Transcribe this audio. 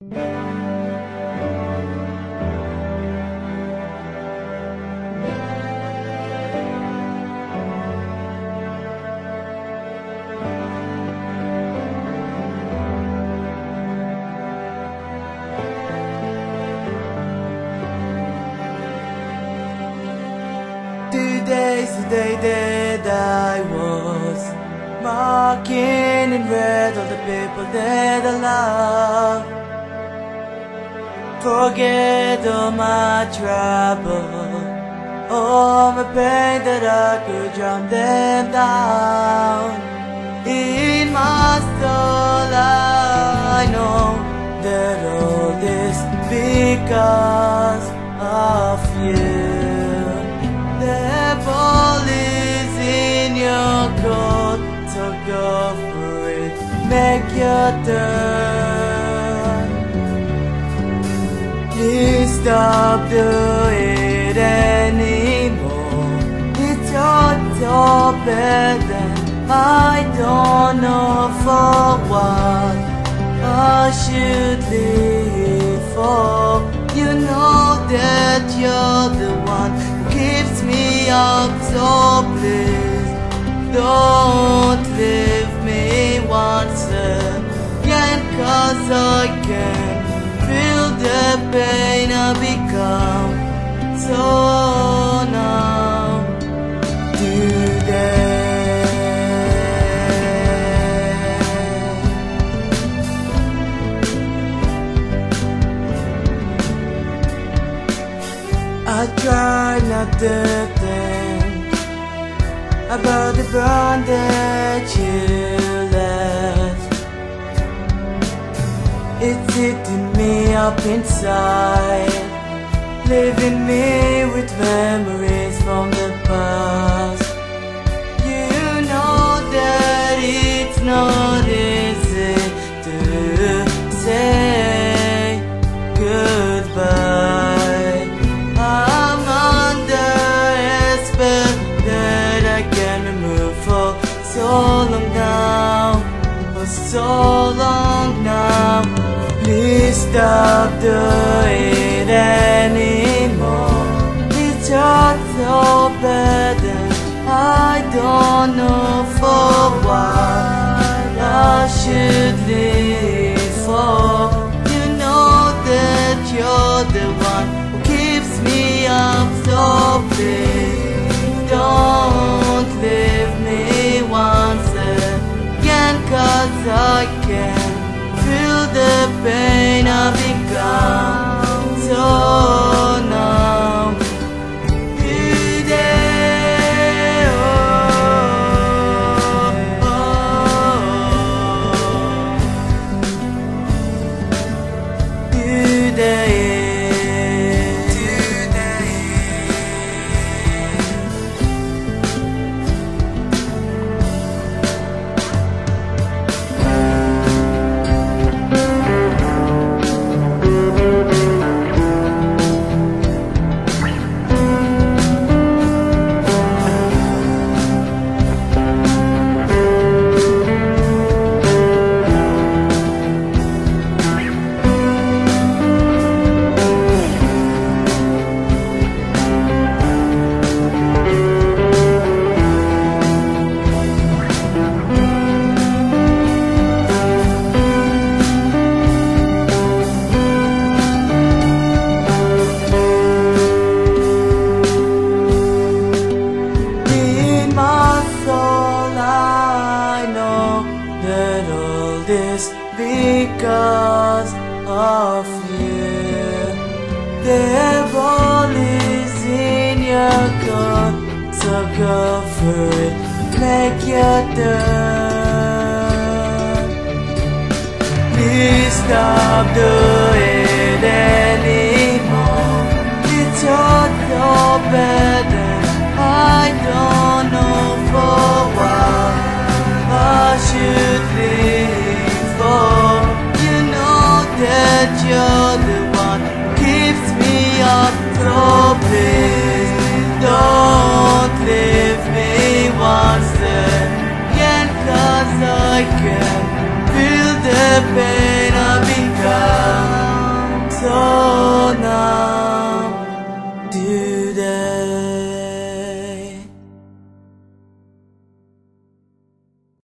Today's the day that I was marking in red all the people that I love. Forget all my trouble, all my pain that I could drown them down. In my soul, I know that all this because of you. The ball is in your court, so go for it. Make your turn. Stop doing it anymore. It's all better. I don't know for what I should live for. You know that you're the one who keeps me up, so please don't leave me once again. Cause I can feel the pain I try not to think about the bond that you left. It's eating me up inside, leaving me with memories from the past. You know that it's not easy to say goodbye. I'm under a spell that I can't remove for so long now, for so long now. Please stop doing it anymore. It's just so and I don't know for what I should live for. You know that you're the one who keeps me up, so please don't leave me once again, cause I can feel the pain I've become so this because of you. The devil is in your court, so go for it, make your turn. Please stop doing it you're the one keeps me up, so please don't leave me once again, cause I can feel the pain